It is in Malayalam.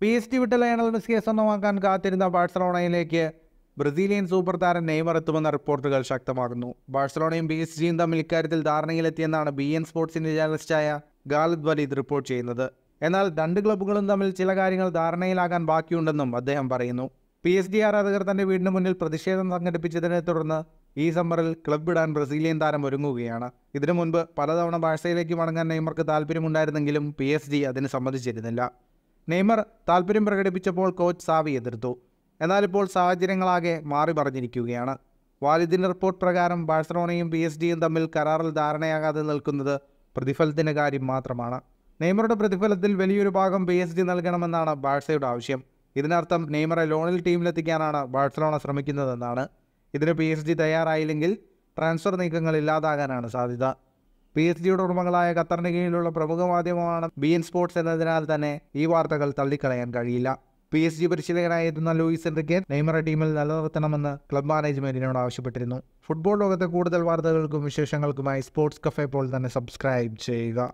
പി എസ് ടി വിട്ട് ലയണൽ മെസ്സിയെ സ്വന്തമാക്കാൻ കാത്തിരുന്ന ബാഴ്സലോണയിലേക്ക് ബ്രസീലിയൻ സൂപ്പർ താരം നെയ്മർ എത്തുമെന്ന റിപ്പോർട്ടുകൾ ശക്തമാകുന്നു. ബാഴ്സലോണയും പി എസ് ജിയും തമ്മിൽ ഇക്കാര്യത്തിൽ ധാരണയിലെത്തിയെന്നാണ് ബി എൻ സ്പോർട്സിന്റെ ജേർണലിസ്റ്റായ ഗാലിദ് വലീദ് റിപ്പോർട്ട് ചെയ്യുന്നത്. എന്നാൽ രണ്ട് ക്ലബ്ബുകളും തമ്മിൽ ചില കാര്യങ്ങൾ ധാരണയിലാകാൻ ബാക്കിയുണ്ടെന്നും അദ്ദേഹം പറയുന്നു. പി എസ് ഡി ആരാധകർ തന്റെ വീടിന് മുന്നിൽ പ്രതിഷേധം സംഘടിപ്പിച്ചതിനെ തുടർന്ന് ഈ സമ്മറിൽ ക്ലബ് ഇടാൻ ബ്രസീലിയൻ താരം ഒരുങ്ങുകയാണ്. ഇതിനു മുൻപ് പലതവണ ബാഴ്സയിലേക്ക് മടങ്ങാൻ നെയ്മർക്ക് താല്പര്യമുണ്ടായിരുന്നെങ്കിലും പി എസ് ഡി അതിന് സമ്മതിച്ചിരുന്നില്ല. നെയ്മർ താല്പര്യം പ്രകടിപ്പിച്ചപ്പോൾ കോച്ച് സാവി എതിർത്തു. എന്നാൽ ഇപ്പോൾ സാഹചര്യങ്ങളാകെ മാറി പറഞ്ഞിരിക്കുകയാണ് വാലിദിന്റെ റിപ്പോർട്ട് പ്രകാരം ബാഴ്സലോണയും പി എസ് ഡിയും തമ്മിൽ കരാറിൽ ധാരണയാകാതെ നിൽക്കുന്നത് പ്രതിഫലത്തിന്റെ കാര്യം മാത്രമാണ്. നെയ്മറുടെ പ്രതിഫലത്തിൽ വലിയൊരു ഭാഗം പി എസ് ഡി നൽകണമെന്നാണ് ബാഴ്സയുടെ ആവശ്യം. ഇതിനർത്ഥം നെയ്മറെ ലോണിൽ ടീമിലെത്തിക്കാനാണ് ബാഴ്സലോണ ശ്രമിക്കുന്നതെന്നാണ്. ഇതിന് പി എസ് ഡി തയ്യാറായില്ലെങ്കിൽ ട്രാൻസ്ഫർ നീക്കങ്ങൾ ഇല്ലാതാകാനാണ് സാധ്യത. പി എസ് ജിയുടെ ഉടമകളായ ഖത്തറിന് കീഴിലുള്ള പ്രമുഖ മാധ്യമമാണ് ബി എൻ സ്പോർട്സ് എന്നതിനാൽ തന്നെ ഈ വാർത്തകൾ തള്ളിക്കളയാൻ കഴിയില്ല. പി എസ് ജി പരിശീലകനായി എത്തുന്ന ലൂയിസ് എൻറിക്കെ നെയ്മറ ടീമിൽ നിലനിർത്തണമെന്ന് ക്ലബ് മാനേജ്മെന്റിനോട് ആവശ്യപ്പെട്ടിരുന്നു. ഫുട്ബോൾ ലോകത്തെ കൂടുതൽ വാർത്തകൾക്കും വിശേഷങ്ങൾക്കുമായി സ്പോർട്സ് കഫേ പോൾ തന്നെ സബ്സ്ക്രൈബ് ചെയ്യുക.